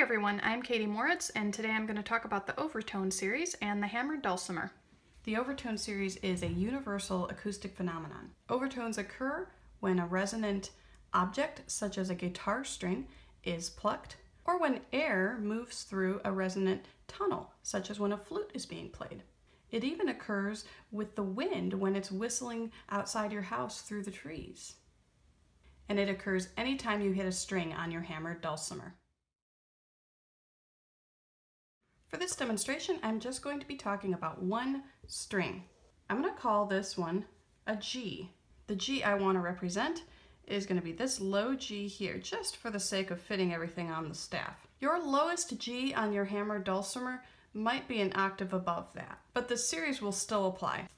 Everyone, I'm Katie Moritz, and today I'm going to talk about the overtone series and the hammered dulcimer. The overtone series is a universal acoustic phenomenon. Overtones occur when a resonant object, such as a guitar string, is plucked, or when air moves through a resonant tunnel, such as when a flute is being played. It even occurs with the wind when it's whistling outside your house through the trees. And it occurs anytime you hit a string on your hammered dulcimer. For this demonstration, I'm just going to be talking about one string. I'm going to call this one a G. The G I want to represent is going to be this low G here, just for the sake of fitting everything on the staff. Your lowest G on your hammer dulcimer might be an octave above that, but the series will still apply.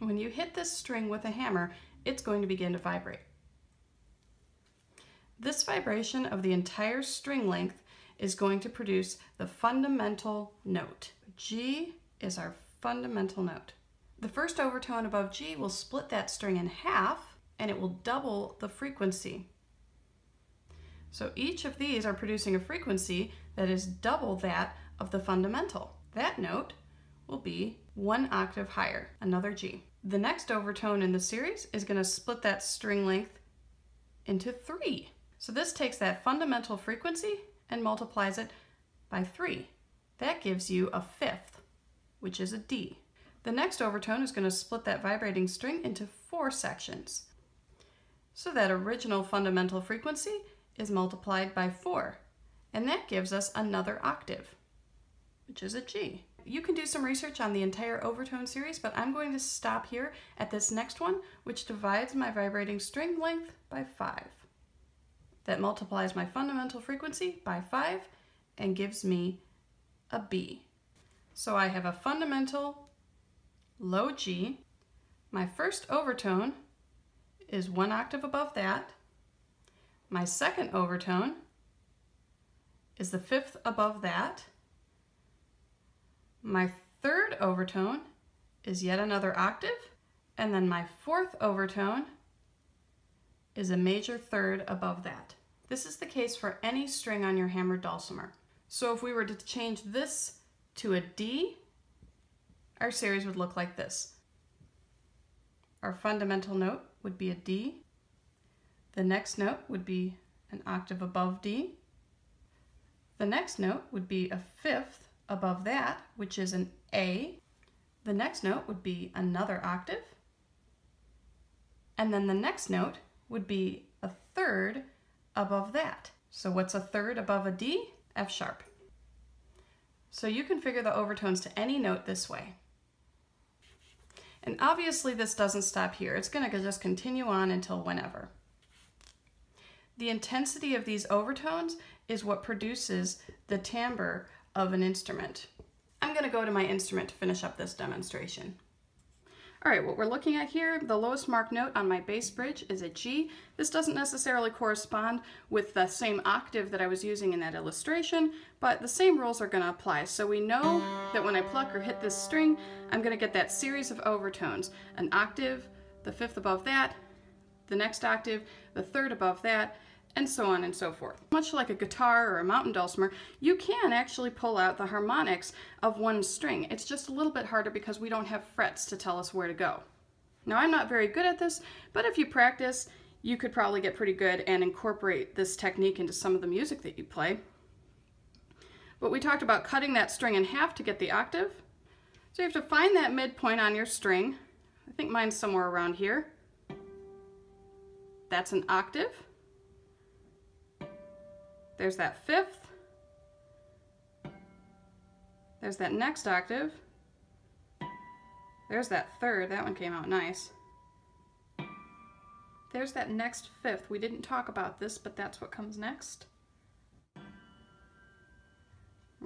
When you hit this string with a hammer, it's going to begin to vibrate. This vibration of the entire string length is going to produce the fundamental note. G is our fundamental note. The first overtone above G will split that string in half and it will double the frequency. So each of these are producing a frequency that is double that of the fundamental. That note will be one octave higher, another G. The next overtone in the series is going to split that string length into three. So this takes that fundamental frequency and multiplies it by 3. That gives you a fifth, which is a D. The next overtone is going to split that vibrating string into four sections. So that original fundamental frequency is multiplied by 4, and that gives us another octave, which is a G. You can do some research on the entire overtone series, but I'm going to stop here at this next one, which divides my vibrating string length by 5 that multiplies my fundamental frequency by 5 and gives me a B. So I have a fundamental low G. My first overtone is one octave above that. My second overtone is the fifth above that. My third overtone is yet another octave. And then my fourth overtone is a major third above that. This is the case for any string on your hammered dulcimer. So if we were to change this to a D, our series would look like this. Our fundamental note would be a D. The next note would be an octave above D. The next note would be a fifth above that, which is an A. The next note would be another octave. And then the next note would be a third above that. So what's a third above a D? F sharp. So you can figure the overtones to any note this way. And obviously this doesn't stop here. It's gonna just continue on until whenever. The intensity of these overtones is what produces the timbre of an instrument. I'm gonna go to my instrument to finish up this demonstration. All right, what we're looking at here, the lowest marked note on my bass bridge is a G. This doesn't necessarily correspond with the same octave that I was using in that illustration, but the same rules are gonna apply. So we know that when I pluck or hit this string, I'm gonna get that series of overtones. An octave, the fifth above that, the next octave, the third above that, and so on and so forth. Much like a guitar or a mountain dulcimer, you can actually pull out the harmonics of one string. It's just a little bit harder because we don't have frets to tell us where to go. Now I'm not very good at this, but if you practice, you could probably get pretty good and incorporate this technique into some of the music that you play. But we talked about cutting that string in half to get the octave. So you have to find that midpoint on your string. I think mine's somewhere around here. That's an octave. There's that fifth. There's that next octave. There's that third. That one came out nice. There's that next fifth. We didn't talk about this, but that's what comes next.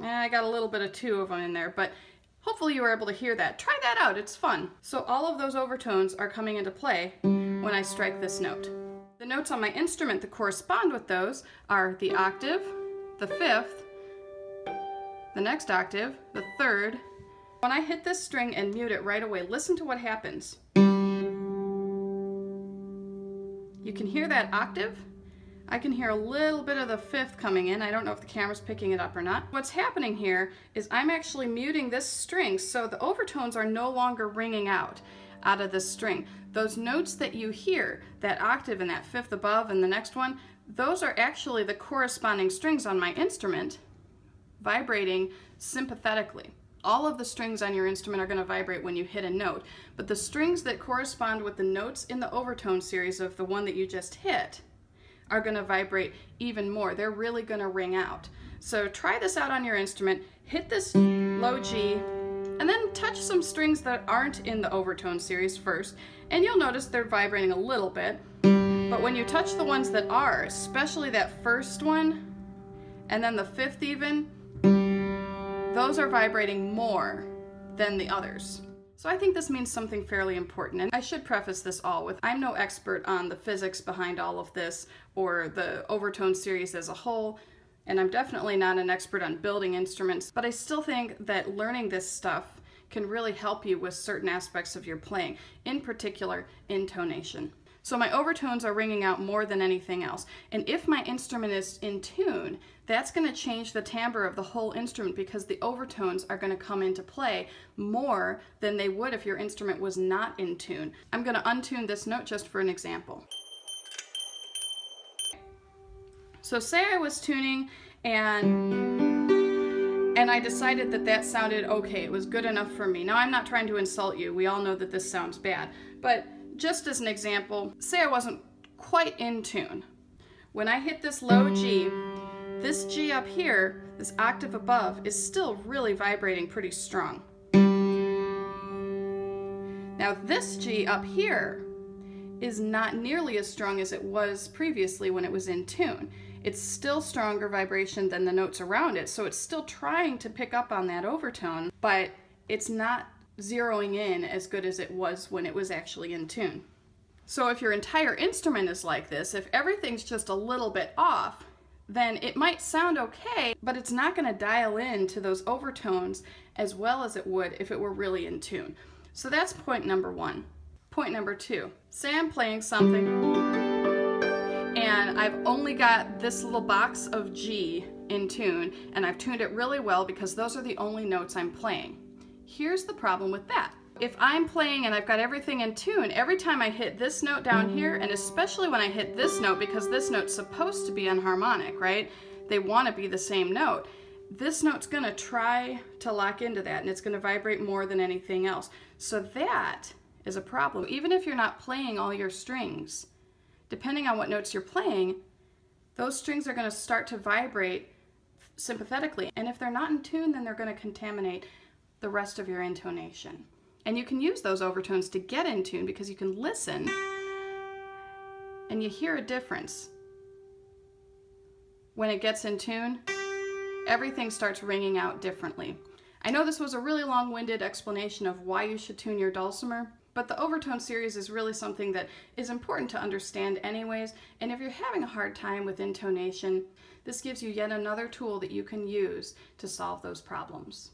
Yeah, I got a little bit of two of them in there, but hopefully you were able to hear that. Try that out, it's fun. So all of those overtones are coming into play when I strike this note. The notes on my instrument that correspond with those are the octave, the fifth, the next octave, the third. When I hit this string and mute it right away, listen to what happens. You can hear that octave, I can hear a little bit of the fifth coming in. I don't know if the camera's picking it up or not. What's happening here is I'm actually muting this string so the overtones are no longer ringing out out of this string. Those notes that you hear, that octave and that fifth above and the next one, those are actually the corresponding strings on my instrument vibrating sympathetically. All of the strings on your instrument are going to vibrate when you hit a note, but the strings that correspond with the notes in the overtone series of the one that you just hit are going to vibrate even more. They're really going to ring out. So try this out on your instrument, hit this low G, and then touch some strings that aren't in the overtone series first, and you'll notice they're vibrating a little bit. But when you touch the ones that are, especially that first one, and then the fifth even, those are vibrating more than the others. So I think this means something fairly important. And I should preface this all with I'm no expert on the physics behind all of this or the overtone series as a whole. And I'm definitely not an expert on building instruments, but I still think that learning this stuff can really help you with certain aspects of your playing, in particular, intonation. So my overtones are ringing out more than anything else. And if my instrument is in tune, that's going to change the timbre of the whole instrument because the overtones are going to come into play more than they would if your instrument was not in tune. I'm going to untune this note just for an example. So say I was tuning and and I decided that that sounded okay. It was good enough for me. Now I'm not trying to insult you. We all know that this sounds bad. But just as an example, say I wasn't quite in tune. When I hit this low G, this G up here, this octave above, is still really vibrating pretty strong. Now this G up here is not nearly as strong as it was previously when it was in tune. It's still stronger vibration than the notes around it, so it's still trying to pick up on that overtone, but it's not zeroing in as good as it was when it was actually in tune. So if your entire instrument is like this, if everything's just a little bit off, then it might sound okay, but it's not going to dial in to those overtones as well as it would if it were really in tune. So that's point number one. Point number two, say I'm playing something and I've only got this little box of G in tune and I've tuned it really well because those are the only notes I'm playing. Here's the problem with that. If I'm playing and I've got everything in tune, every time I hit this note down here, and especially when I hit this note, because this note's supposed to be enharmonic, right? They want to be the same note. This note's going to try to lock into that, and it's going to vibrate more than anything else. So that is a problem. Even if you're not playing all your strings, depending on what notes you're playing, those strings are going to start to vibrate sympathetically. And if they're not in tune, then they're going to contaminate the rest of your intonation. And you can use those overtones to get in tune because you can listen and you hear a difference. When it gets in tune, everything starts ringing out differently. I know this was a really long-winded explanation of why you should tune your dulcimer, but the overtone series is really something that is important to understand anyways, and if you're having a hard time with intonation, this gives you yet another tool that you can use to solve those problems.